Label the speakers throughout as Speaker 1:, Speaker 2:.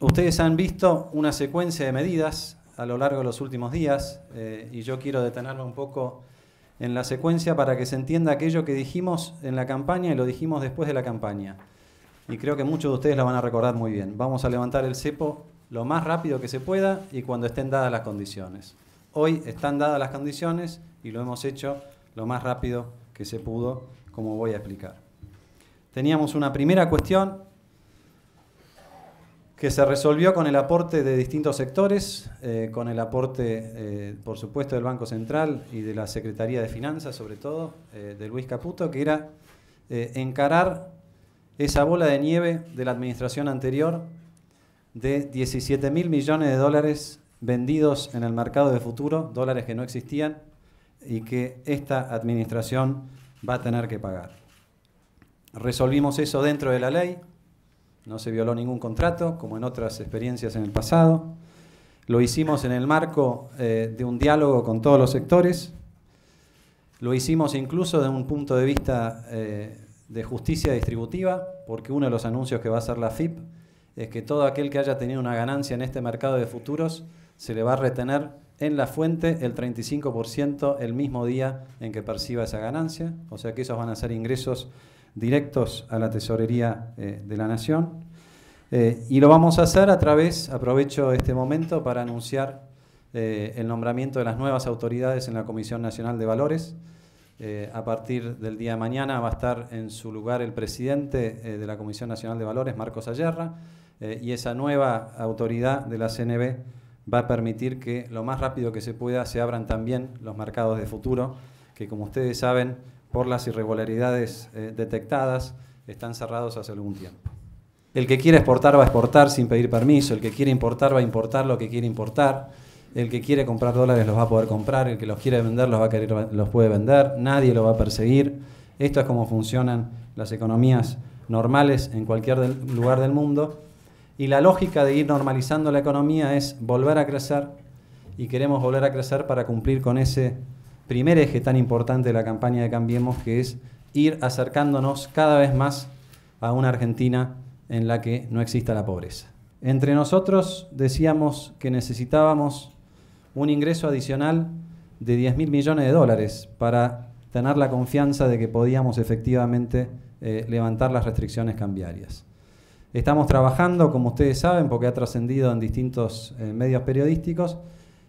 Speaker 1: Ustedes han visto una secuencia de medidas a lo largo de los últimos días eh, y yo quiero detenerme un poco en la secuencia para que se entienda aquello que dijimos en la campaña y lo dijimos después de la campaña. Y creo que muchos de ustedes lo van a recordar muy bien. Vamos a levantar el cepo lo más rápido que se pueda y cuando estén dadas las condiciones. Hoy están dadas las condiciones y lo hemos hecho lo más rápido que se pudo, como voy a explicar. Teníamos una primera cuestión que se resolvió con el aporte de distintos sectores, eh, con el aporte, eh, por supuesto, del Banco Central y de la Secretaría de Finanzas, sobre todo, eh, de Luis Caputo, que era encarar esa bola de nieve de la administración anterior de 17 mil millones de dólares vendidos en el mercado de futuro, dólares que no existían y que esta administración va a tener que pagar. Resolvimos eso dentro de la ley, no se violó ningún contrato, como en otras experiencias en el pasado. Lo hicimos en el marco eh, de un diálogo con todos los sectores. Lo hicimos incluso desde un punto de vista eh, de justicia distributiva, porque uno de los anuncios que va a hacer la FIP es que todo aquel que haya tenido una ganancia en este mercado de futuros se le va a retener en la fuente el 35% el mismo día en que perciba esa ganancia, o sea que esos van a ser ingresos directos a la tesorería eh, de la Nación. Eh, y lo vamos a hacer a través, aprovecho este momento para anunciar eh, el nombramiento de las nuevas autoridades en la Comisión Nacional de Valores. a partir del día de mañana va a estar en su lugar el presidente de la Comisión Nacional de Valores, Marcos Ayerra, y esa nueva autoridad de la CNB va a permitir que lo más rápido que se pueda se abran también los mercados de futuro, que como ustedes saben por las irregularidades eh, detectadas, están cerrados hace algún tiempo. El que quiere exportar va a exportar sin pedir permiso, el que quiere importar va a importar lo que quiere importar, el que quiere comprar dólares los va a poder comprar, el que los quiere vender los, va a querer, los puede vender, nadie lo va a perseguir. Esto es como funcionan las economías normales en cualquier lugar del mundo. Y la lógica de ir normalizando la economía es volver a crecer y queremos volver a crecer para cumplir con ese primer eje tan importante de la campaña de Cambiemos, que es ir acercándonos cada vez más a una Argentina en la que no exista la pobreza. Entre nosotros decíamos que necesitábamos un ingreso adicional de 10 mil millones de dólares para tener la confianza de que podíamos efectivamente eh, levantar las restricciones cambiarias. Estamos trabajando, como ustedes saben, porque ha trascendido en distintos eh, medios periodísticos,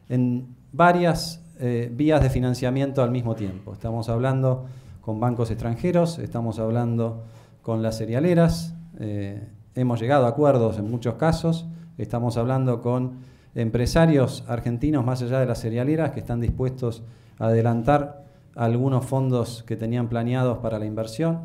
Speaker 1: en varias eh, vías de financiamiento al mismo tiempo. Estamos hablando con bancos extranjeros, estamos hablando con las cerealeras, eh, hemos llegado a acuerdos en muchos casos, estamos hablando con empresarios argentinos más allá de las cerealeras que están dispuestos a adelantar algunos fondos que tenían planeados para la inversión.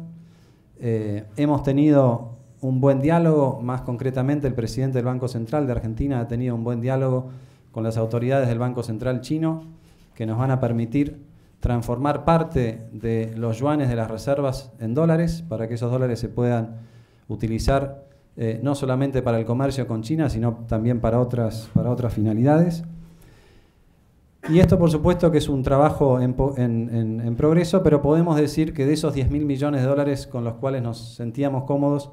Speaker 1: Eh, hemos tenido un buen diálogo, más concretamente el presidente del Banco Central de Argentina ha tenido un buen diálogo con las autoridades del Banco Central chino que nos van a permitir transformar parte de los yuanes de las reservas en dólares para que esos dólares se puedan utilizar eh, no solamente para el comercio con China, sino también para otras, para otras finalidades. Y esto, por supuesto, que es un trabajo en, en progreso, pero podemos decir que de esos 10 mil millones de dólares con los cuales nos sentíamos cómodos,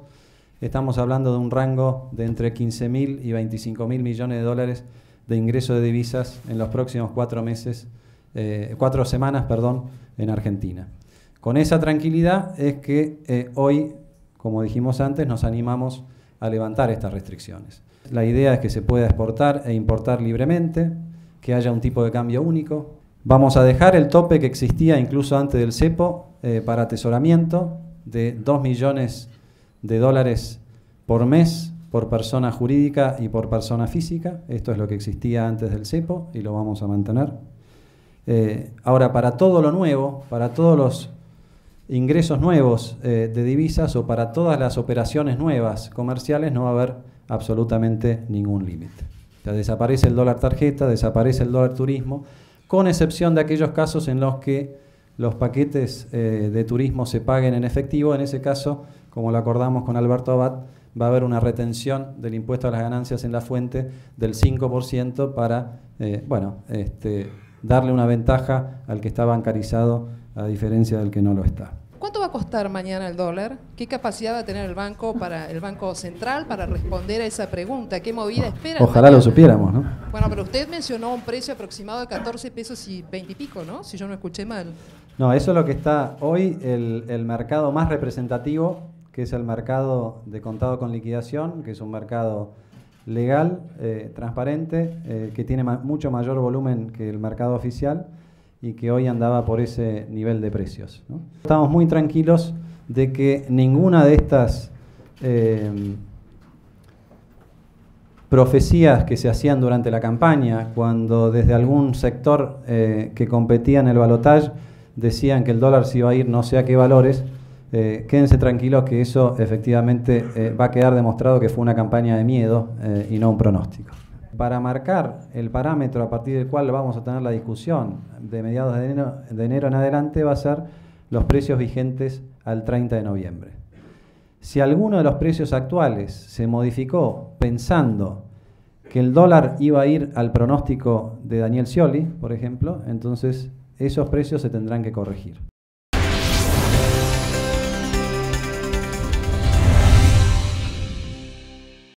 Speaker 1: estamos hablando de un rango de entre 15 mil y 25 mil millones de dólares de ingreso de divisas en los próximos cuatro meses, eh, cuatro semanas, perdón, en Argentina. Con esa tranquilidad es que eh, hoy, como dijimos antes, nos animamos a levantar estas restricciones. La idea es que se pueda exportar e importar libremente, que haya un tipo de cambio único. Vamos a dejar el tope que existía incluso antes del cepo eh, para atesoramiento de 2 millones de dólares por mes por persona jurídica y por persona física. Esto es lo que existía antes del CEPO y lo vamos a mantener. Eh, ahora, para todo lo nuevo, para todos los ingresos nuevos eh, de divisas o para todas las operaciones nuevas comerciales no va a haber absolutamente ningún límite. desaparece el dólar tarjeta, desaparece el dólar turismo, con excepción de aquellos casos en los que los paquetes eh, de turismo se paguen en efectivo. En ese caso, como lo acordamos con Alberto Abad, va a haber una retención del impuesto a las ganancias en la fuente del 5% para, eh, bueno, este, darle una ventaja al que está bancarizado a diferencia del que no lo está.
Speaker 2: ¿Cuánto va a costar mañana el dólar? ¿Qué capacidad va a tener el banco para el Banco Central para responder a esa pregunta? ¿Qué movida espera?
Speaker 1: Ojalá lo supiéramos, ¿no?
Speaker 2: Bueno, pero usted mencionó un precio aproximado de 14 pesos y 20 y pico, ¿no? Si yo no escuché mal.
Speaker 1: No, eso es lo que está hoy el, el mercado más representativo, que es el mercado de contado con liquidación, que es un mercado legal, eh, transparente, eh, que tiene mucho mayor volumen que el mercado oficial y que hoy andaba por ese nivel de precios. Estamos muy tranquilos de que ninguna de estas eh, profecías que se hacían durante la campaña, cuando desde algún sector que competía en el balotaje decían que el dólar se iba a ir no sé a qué valores, eh, quédense tranquilos que eso efectivamente eh, va a quedar demostrado que fue una campaña de miedo eh, y no un pronóstico. Para marcar el parámetro a partir del cual vamos a tener la discusión de mediados de enero, de enero en adelante va a ser los precios vigentes al 30 de noviembre. Si alguno de los precios actuales se modificó pensando que el dólar iba a ir al pronóstico de Daniel Scioli, por ejemplo, entonces esos precios se tendrán que corregir.